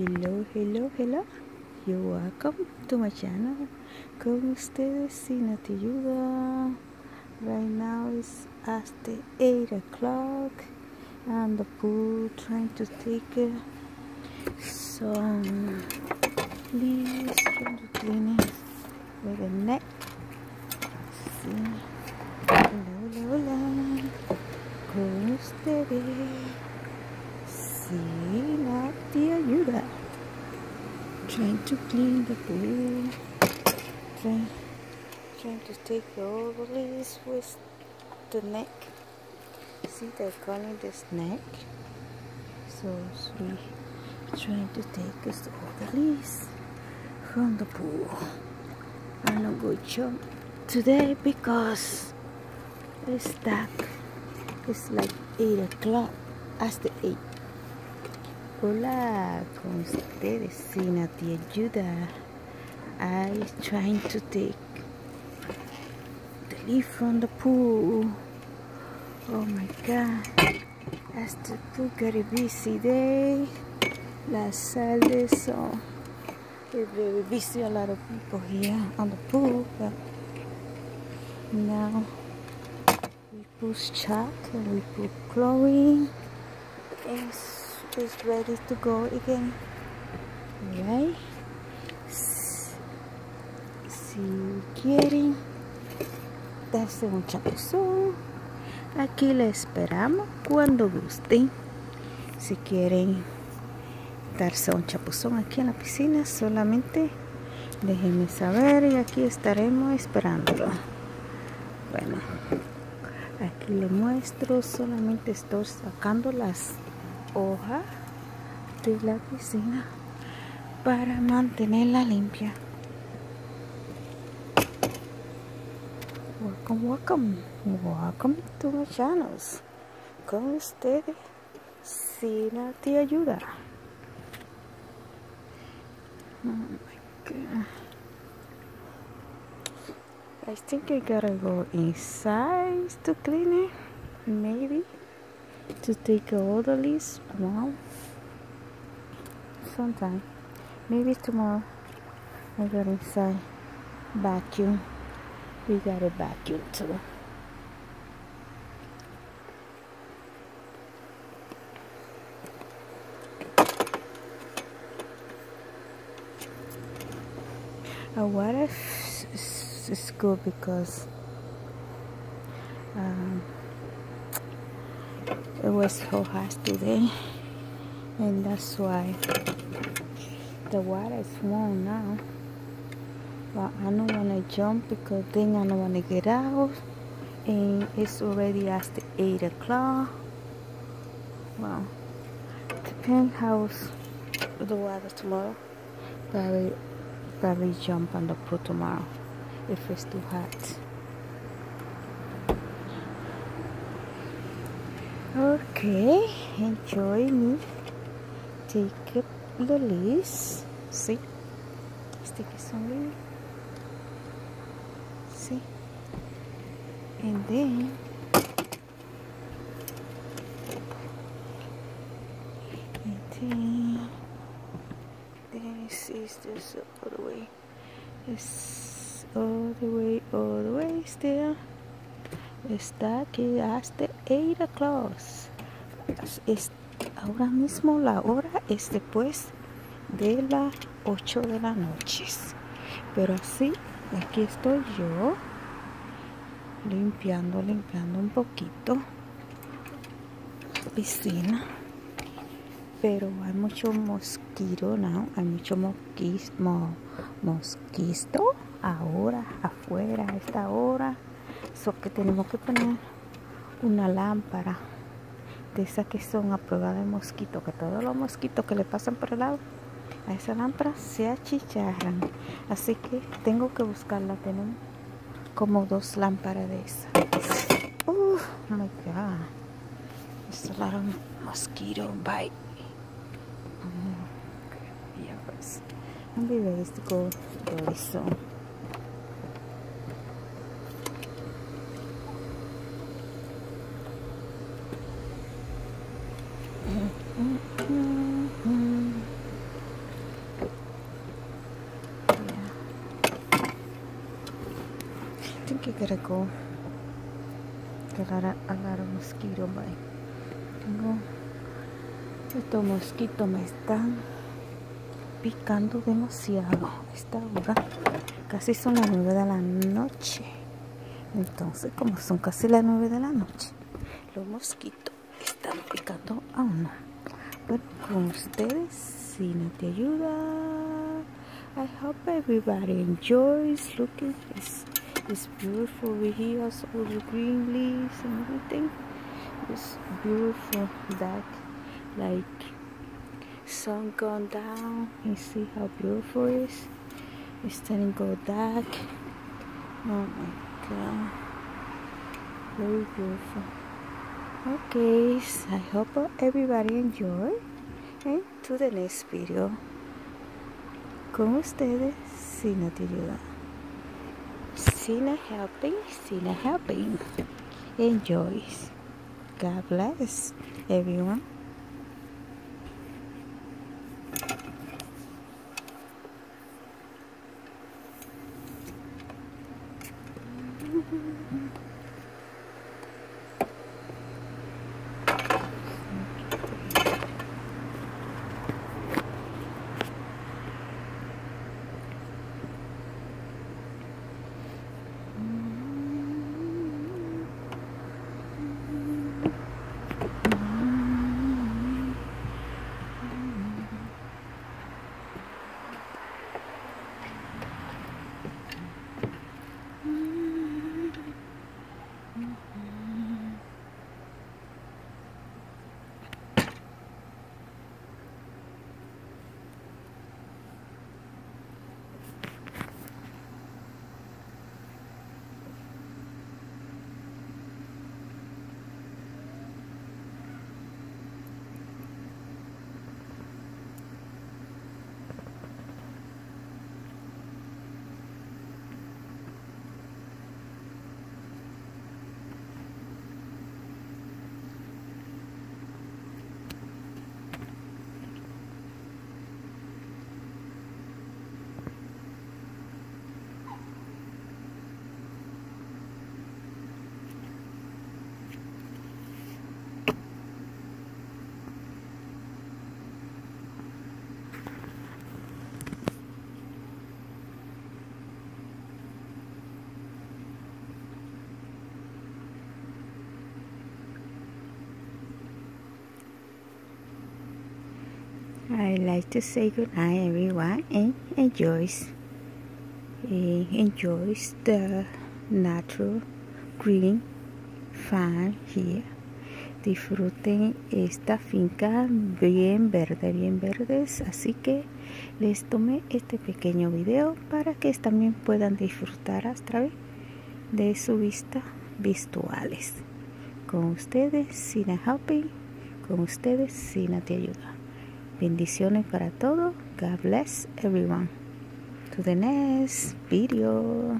Hello, hello, hello. You're welcome to my channel. Con ustedes Sina te ayuda. Right now it's after 8 o'clock and the pool trying to take some leaves trying to clean it with um, the neck. See. Hola, ustedes. Sí, la te ayuda. Trying to clean the pool. Trying, trying to take all the leaves with the neck. See, they're calling this neck. So we trying to take us all the leaves from the pool. I'm not going to jump today because it's dark. It's like 8 o'clock. Hasta 8. Hola, con ustedes, Sina te ayuda. I trying to take the leaf from the pool. Oh my god. As the pool got a busy day. Last Saturday, so it's very busy. A lot of people here on the pool. But now we put chalk and we put chlorine. And is ready to go again. Alright. Si quieren darse un chapuzón, aquí le esperamos cuando gusten. Si quieren darse un chapuzón aquí en la piscina, solamente déjenme saber y aquí estaremos esperándolo. Bueno, aquí le muestro, solamente estoy sacando las hoja de la piscina para mantenerla limpia. Welcome, welcome, welcome to my channels. Con ustedes, Sina te ayuda. Oh my god. I think I gotta go inside to clean it. Maybe to take all the leaves? Tomorrow sometime. Maybe tomorrow. I got inside vacuum. We got a vacuum too. Uh, if it's good because um, it was so hot today and that's why the water is warm now. But I don't want to jump because then I don't want to get out and it's already after 8 o'clock. Well depends how the weather tomorrow. Probably probably jump on the pool tomorrow if it's too hot Okay, enjoy me. Take up the list. See? Stick it somewhere. See? And then and then this is just all the way. It's all the way, all the way still. está aquí hasta 8 o'clock. Es, ahora mismo la hora es después de las 8 de la noche. Pero así, aquí estoy yo limpiando, limpiando un poquito piscina. Pero hay mucho mosquito, ¿no? Hay mucho mosquito, mosquito ahora, afuera, a esta hora. So que tenemos que poner una lámpara de esas que son a de mosquito, que todos los mosquitos que le pasan por el lado a esa lámpara se achicharran. Así que tengo que buscarla. Tenemos como dos lámparas de esas. Oh my god. It's a lot of mosquito bite. Mm, be ready to go very. Gotta go. A a lot mosquito bite. Tengo estos mosquitos me están picando demasiado esta hora casi son las 9 de la noche entonces como son casi las 9 de la noche los mosquitos están picando a uno bueno con ustedes si no te ayuda I hope everybody enjoys looking it's, it's beautiful. Over here all the green leaves and everything. It's beautiful that like sun gone down. You see how beautiful it is? It's turning go dark. Oh my god. Very beautiful. Okay so i hope everybody enjoy and to the next video. Con ustedes Sina te ayuda Sina helping Sina helping. Enjoys God bless everyone I like to say good night everyone and enjoys enjoys the natural green farm here. Disfruten esta finca bien verde bien verdes así que les tomé este pequeño video para que también puedan disfrutar a través de su vista visuales. Con ustedes Sina Helping con ustedes Sina te ayuda Bendiciones para todos. God bless everyone. To the next video.